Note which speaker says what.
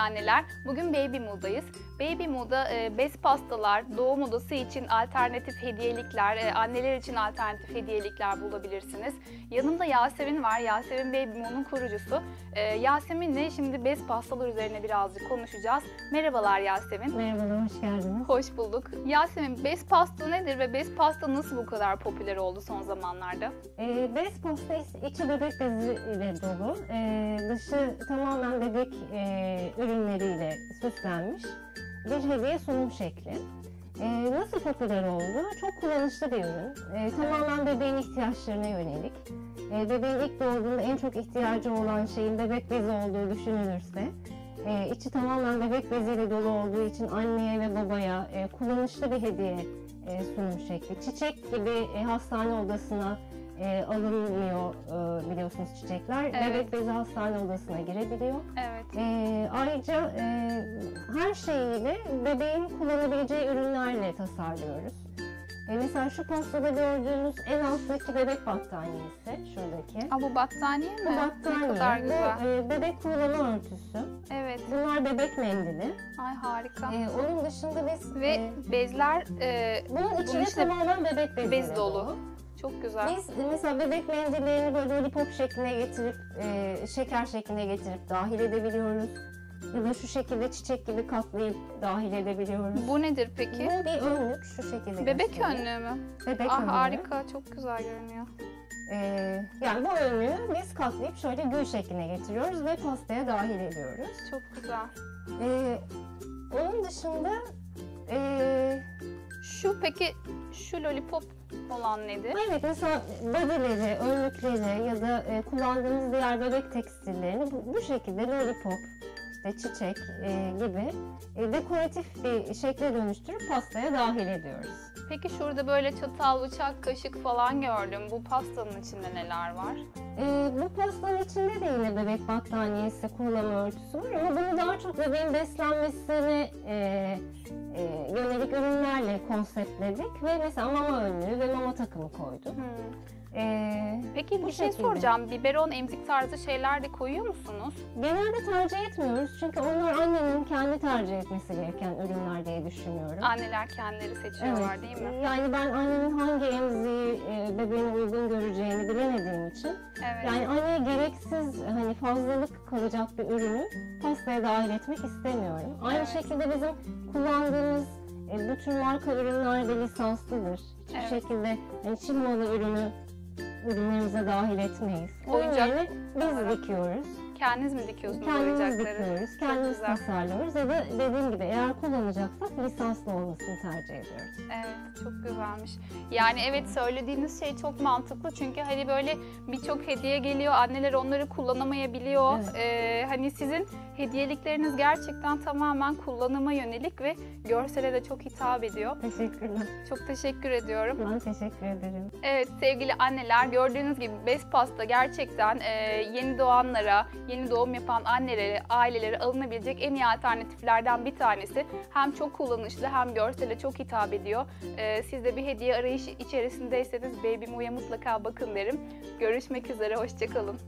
Speaker 1: anneler. Bugün Baby Mood'dayız. Baby Mood'da e, bez pastalar, doğum odası için alternatif hediyelikler, e, anneler için alternatif hediyelikler bulabilirsiniz. Yanımda Yasemin var. Yasemin Baby Mood'un kurucusu. E, Yasemin'le şimdi bez pastalar üzerine birazcık konuşacağız. Merhabalar Yasemin.
Speaker 2: Merhabalar, hoş geldiniz.
Speaker 1: Hoş bulduk. Yasemin bez pasta nedir ve bez pasta nasıl bu kadar popüler oldu son zamanlarda?
Speaker 2: Ee, bez pasta içi bebek bezi ile dolu. Ee, dışı tamamen bebek e, ürünleriyle süslenmiş bir hediye sunum şekli. Ee, nasıl popüler oldu? Çok kullanışlı bir ürün. Ee, tamamen bebeğin ihtiyaçlarına yönelik. Ee, bebeğin ilk doğduğunda en çok ihtiyacı olan şeyin bebek bezi olduğu düşünülürse, e, içi tamamen bebek beziyle dolu olduğu için anneye ve babaya e, kullanışlı bir hediye e, sunum şekli. Çiçek gibi e, hastane odasına e, alınmıyor e, biliyorsunuz çiçekler.
Speaker 1: Evet.
Speaker 2: Bebek bezi hastane odasına girebiliyor.
Speaker 1: Evet.
Speaker 2: E, ayrıca e, her şeyiyle bebeğin kullanabileceği ürünlerle tasarlıyoruz. E, mesela şu postada gördüğünüz en alttaki bebek battaniyesi şuradaki.
Speaker 1: Aa, bu battaniye mi?
Speaker 2: Bu
Speaker 1: Ne
Speaker 2: battaniye,
Speaker 1: kadar güzel.
Speaker 2: bu e, bebek kullama örtüsü.
Speaker 1: Evet.
Speaker 2: Bunlar bebek mendili.
Speaker 1: Ay harika.
Speaker 2: E, onun dışında biz
Speaker 1: Ve
Speaker 2: e,
Speaker 1: bezler e,
Speaker 2: bunun içine
Speaker 1: içine
Speaker 2: tamamen bebek bezi
Speaker 1: bez dolu. Çok güzel.
Speaker 2: Biz mesela bebek mendillerini böyle lollipop şekline getirip, e, şeker şekline getirip dahil edebiliyoruz. Ya da şu şekilde çiçek gibi katlayıp dahil edebiliyoruz.
Speaker 1: Bu nedir peki?
Speaker 2: Bu bir önlük şu şekilde
Speaker 1: Bebek önlüğü mü?
Speaker 2: Bebek
Speaker 1: Ah
Speaker 2: önlüğü.
Speaker 1: harika, çok güzel görünüyor.
Speaker 2: E, yani bu önlüğü biz katlayıp şöyle gül şekline getiriyoruz ve pastaya dahil ediyoruz.
Speaker 1: Çok güzel.
Speaker 2: E, onun dışında e,
Speaker 1: Şu peki, şu lollipop olan nedir?
Speaker 2: Evet mesela bodyleri, önlükleri ya da e, kullandığımız diğer bebek tekstillerini bu, bu şekilde lollipop, işte çiçek e, gibi e, dekoratif bir şekle dönüştürüp pastaya dahil ediyoruz.
Speaker 1: Peki şurada böyle çatal, bıçak, kaşık falan gördüm. Bu pastanın içinde neler var?
Speaker 2: E, bu pastanın içinde de yine bebek battaniyesi, kurulama örtüsü var ama bunu daha çok bebeğin beslenmesine e, e, yönelik ürünlerle konseptledik ve mesela mama önlüğü ve mama takımı koyduk.
Speaker 1: Hmm.
Speaker 2: E,
Speaker 1: Peki
Speaker 2: Bu
Speaker 1: bir şey
Speaker 2: şekilde.
Speaker 1: soracağım. Biberon, emzik tarzı şeyler de koyuyor musunuz?
Speaker 2: Genelde tercih etmiyoruz çünkü onlar annenin kendi tercih etmesi gereken ürünler diye düşünüyorum.
Speaker 1: Anneler kendileri seçiyorlar değil mi?
Speaker 2: Yani ben annenin hangi emziği e, bebeğine uygun göreceğini bilemediğim için
Speaker 1: Evet.
Speaker 2: yani anneye gereksiz hani fazlalık kalacak bir ürünü pastaya dahil etmek istemiyorum. Aynı
Speaker 1: Evet.
Speaker 2: şekilde bizim kullandığımız e, bu tür marka ürünler de lisanslıdır. Hiçbir
Speaker 1: Evet.
Speaker 2: şekilde yani Çin malı ürünü ürünlerimize dahil etmeyiz.
Speaker 1: Oyuncak
Speaker 2: biz dikiyoruz.
Speaker 1: Kendiniz mi dikiyorsunuz
Speaker 2: Kendimiz dikiyoruz, kendimiz
Speaker 1: güzel.
Speaker 2: tasarlıyoruz ya da dediğim gibi eğer kullanacaksak lisanslı olmasını tercih ediyoruz.
Speaker 1: Evet çok güzelmiş. Yani evet söylediğiniz şey çok mantıklı çünkü hani böyle birçok hediye geliyor anneler onları kullanamayabiliyor.
Speaker 2: Evet.
Speaker 1: Ee, hani sizin hediyelikleriniz gerçekten tamamen kullanıma yönelik ve görsele de çok hitap ediyor.
Speaker 2: Teşekkürler.
Speaker 1: Çok teşekkür ediyorum.
Speaker 2: Ben teşekkür ederim.
Speaker 1: Evet sevgili anneler gördüğünüz gibi bez pasta gerçekten e, yeni doğanlara, yeni doğum yapan annelere, ailelere alınabilecek en iyi alternatiflerden bir tanesi. Hem çok kullanışlı hem görsele çok hitap ediyor. E, siz de bir hediye arayışı içerisindeyseniz Baby Moo'ya mutlaka bakın derim. Görüşmek üzere, hoşçakalın.